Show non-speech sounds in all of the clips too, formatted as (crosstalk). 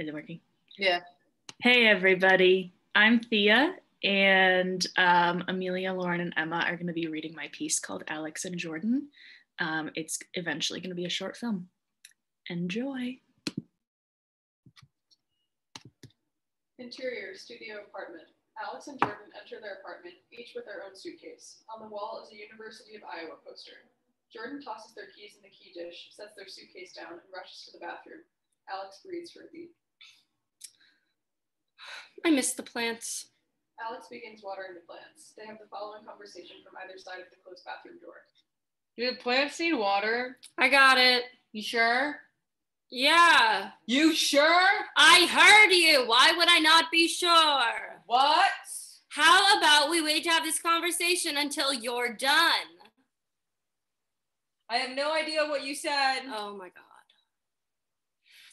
Is it working? Yeah. Hey, everybody. I'm Thea, and um, Amelia, Lauren, and Emma are going to be reading my piece called Alex and Jordan. Um, it's eventually going to be a short film. Enjoy. Interior studio apartment. Alex and Jordan enter their apartment, each with their own suitcase. On the wall is a University of Iowa poster. Jordan tosses their keys in the key dish, sets their suitcase down, and rushes to the bathroom. Alex breathes for a beat. I miss the plants. Alex begins watering the plants. They have the following conversation from either side of the closed bathroom door. Do the plants need water? I got it. You sure? Yeah. You sure? I heard you. Why would I not be sure? What? How about we wait to have this conversation until you're done? I have no idea what you said. Oh my God.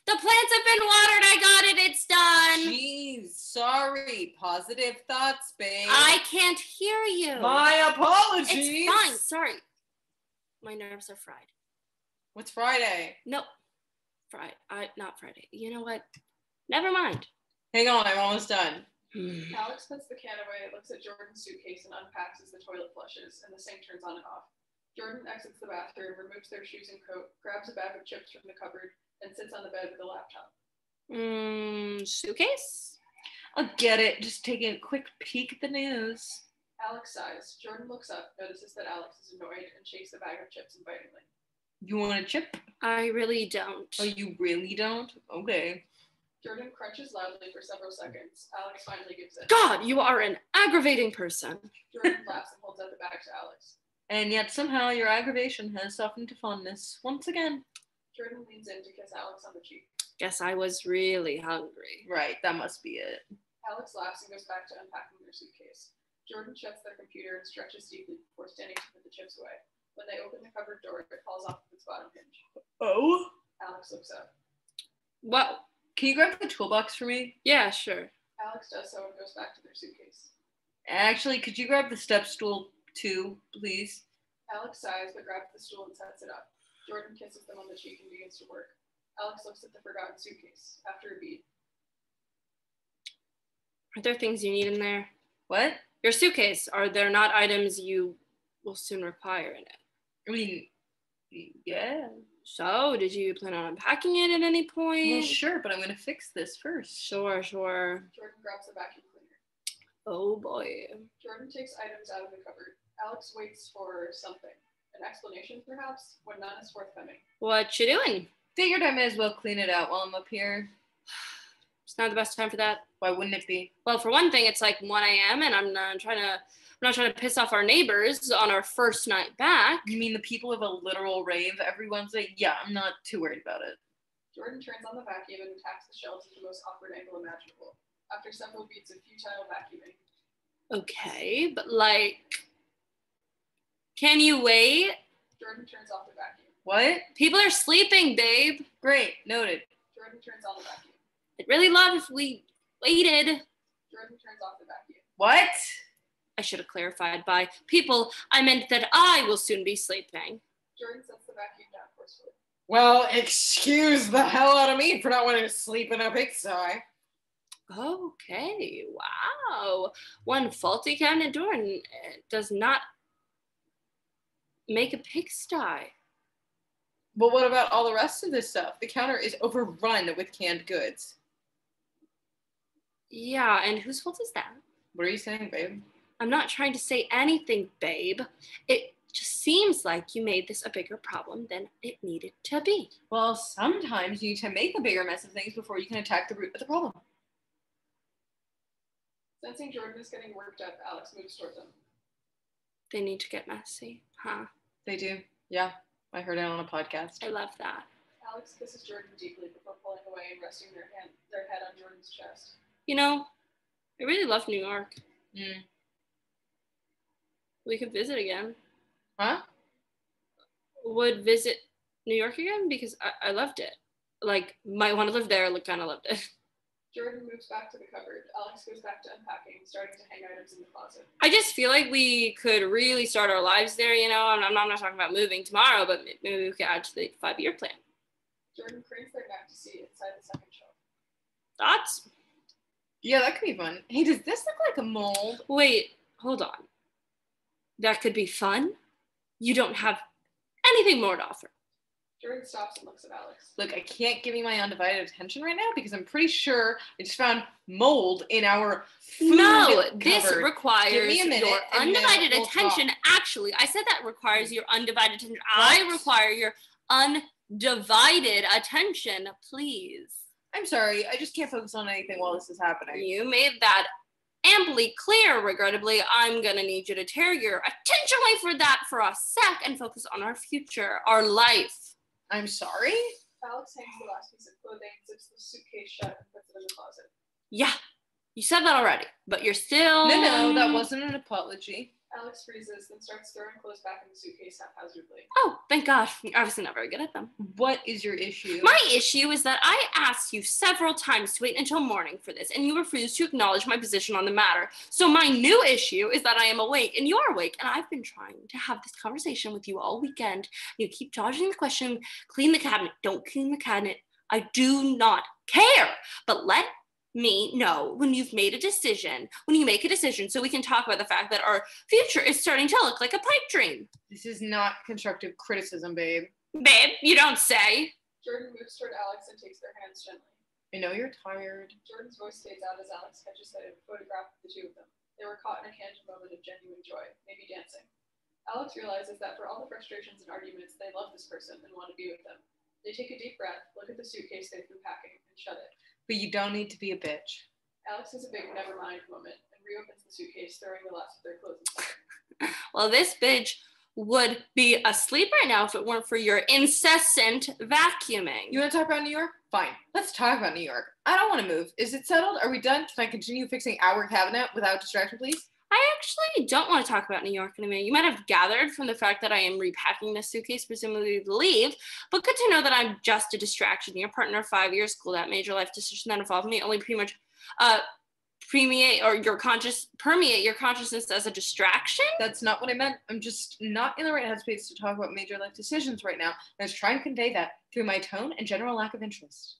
The plants have been watered. I got it. It's done. Jeez, sorry. Positive thoughts, babe. I can't hear you. My apologies. It's fine. Sorry. My nerves are fried. What's Friday? Nope. Friday. I not Friday. You know what? Never mind. Hang on, I'm almost done. Alex puts the can away, looks at Jordan's suitcase, and unpacks as the toilet flushes, and the sink turns on and off. Jordan exits the bathroom, removes their shoes and coat, grabs a bag of chips from the cupboard, and sits on the bed with a laptop. Mm, suitcase? I'll get it. Just taking a quick peek at the news. Alex sighs. Jordan looks up, notices that Alex is annoyed, and shakes the bag of chips invitingly. You want a chip? I really don't. Oh, you really don't? Okay. Jordan crunches loudly for several seconds. Alex finally gives in. God, you are an aggravating person. Jordan laughs and holds out the bag to Alex. And yet somehow your aggravation has softened to fondness once again. Jordan leans in to kiss Alex on the cheek. Guess I was really hungry. Right, that must be it. Alex laughs and goes back to unpacking their suitcase. Jordan shuts their computer and stretches deeply before standing to put the chips away. When they open the cupboard door, it falls off of its bottom hinge. Oh? Alex looks up. What? Can you grab the toolbox for me? Yeah, sure. Alex does so and goes back to their suitcase. Actually, could you grab the step stool too, please? Alex sighs but grabs the stool and sets it up. Jordan kisses them on the cheek and begins to work. Alex looks at the forgotten suitcase. After a beat, Are there things you need in there? What? Your suitcase, are there not items you will soon require in it? I mean, yeah. So, did you plan on unpacking it at any point? Well, sure, but I'm gonna fix this first. Sure, sure. Jordan grabs a vacuum cleaner. Oh boy. Jordan takes items out of the cupboard. Alex waits for something. An explanation, perhaps, when none is forthcoming. What you doing? Figured I may as well clean it out while I'm up here. It's not the best time for that. Why wouldn't it be? Well, for one thing, it's like 1 a.m. and I'm not trying to I'm not trying to piss off our neighbors on our first night back. You mean the people of a literal rave every Wednesday? Yeah, I'm not too worried about it. Jordan turns on the vacuum and attacks the shelves at the most awkward angle imaginable. After several beats of futile vacuuming, Okay, but like, can you wait? Jordan turns off the vacuum. What? People are sleeping, babe. Great, noted. Jordan turns on the vacuum. I'd really love if we waited. Jordan turns off the vacuum. What? I should have clarified by people, I meant that I will soon be sleeping. Jordan sets the vacuum down forcefully. Well, excuse the hell out of me for not wanting to sleep in a pigsty. Okay, wow. One faulty cabinet door n- eh, does not make a pigsty. But what about all the rest of this stuff? The counter is overrun with canned goods. Yeah, and whose fault is that? What are you saying, babe? I'm not trying to say anything, babe. It just seems like you made this a bigger problem than it needed to be. Well, sometimes you need to make a bigger mess of things before you can attack the root of the problem. Sensing Jordan is getting worked up, Alex moves towards him. They need to get messy, huh? They do. Yeah, I heard it on a podcast. I love that. Alex kisses Jordan deeply before pulling away and resting their hand their head on Jordan's chest. You know, I really love New York. Mm. We could visit again. Huh? Would visit New York again because I, I loved it. Like, might want to live there. Like, kind of loved it. (laughs) Jordan moves back to the cupboard. Alex goes back to unpacking, starting to hang items in the closet. I just feel like we could really start our lives there. You know, I'm, I'm not, I'm not talking about moving tomorrow, but maybe we could add to the five-year plan. Jordan cranes their neck to see inside the second shelf. Thoughts? Yeah, that could be fun. Hey, does this look like a mold? Wait, hold on. That could be fun. You don't have anything more to offer. Jordan stops and looks at Alex. Look, I can't give you my undivided attention right now because I'm pretty sure I just found mold in our food no, this requires Give me a minute, your undivided we'll attention. Actually, I said that requires your undivided attention. I require your undivided attention, please. I'm sorry, I just can't focus on anything while this is happening. You made that amply clear. Regrettably, I'm gonna need you to tear your attention away for that for a sec and focus on our future, our life. I'm sorry? Alex hangs the last piece of clothing, zips the suitcase shut, and puts it in the closet. Yeah, you said that already, but you're still. No, no, that wasn't an apology. Alex freezes, then starts throwing clothes back in the suitcase haphazardly. Oh, thank God. You're obviously not very good at them. What is your issue? My issue is that I asked you several times to wait until morning for this, and you refused to acknowledge my position on the matter. So my new issue is that I am awake and you're awake, and I've been trying to have this conversation with you all weekend. You keep dodging the question, clean the cabinet. Don't clean the cabinet. I do not care. But let me know when you've made a decision, when you make a decision, so we can talk about the fact that our future is starting to look like a pipe dream. This is not constructive criticism, babe. Babe, you don't say. Jordan moves toward Alex and takes their hands gently. I know you're tired. Jordan's voice fades out as Alex catches sight of a photograph of the two of them. They were caught in a candid moment of genuine joy, maybe dancing. Alex realizes that for all the frustrations and arguments, they love this person and want to be with them. They take a deep breath, look at the suitcase they've been packing, and shut it. But you don't need to be a bitch. Alex has a big never mind moment and reopens the suitcase, throwing the last of their clothes inside. (laughs) Well, this bitch would be asleep right now if it weren't for your incessant vacuuming. You want to talk about New York? Fine. Let's talk about New York. I don't want to move. Is it settled? Are we done? Can I continue fixing our cabinet without distraction, please? I actually don't want to talk about New York in a minute. You might have gathered from the fact that I am repacking this suitcase, presumably to leave, but good to know that I'm just a distraction. Your partner five years school, that major life decision that involved me, only pretty much uh, permeate or your conscious permeate your consciousness as a distraction. That's not what I meant. I'm just not in the right headspace to talk about major life decisions right now. And I was trying to convey that through my tone and general lack of interest.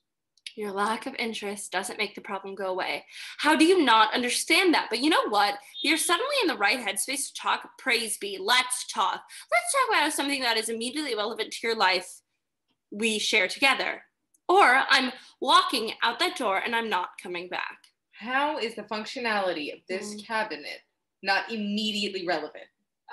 Your lack of interest doesn't make the problem go away. How do you not understand that? But you know what? You're suddenly in the right headspace to talk. Praise be. Let's talk. Let's talk about something that is immediately relevant to your life we share together. Or I'm walking out that door and I'm not coming back. How is the functionality of this Mm. cabinet not immediately relevant?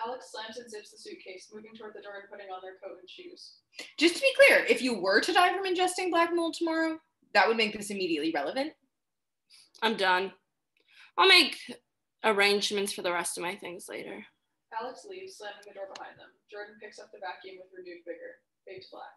Alex slams and zips the suitcase, moving toward the door and putting on their coat and shoes. Just to be clear, if you were to die from ingesting black mold tomorrow, that would make this immediately relevant. I'm done. I'll make arrangements for the rest of my things later. Alex leaves, slamming the door behind them. Jordan picks up the vacuum with renewed vigor. Fade to black.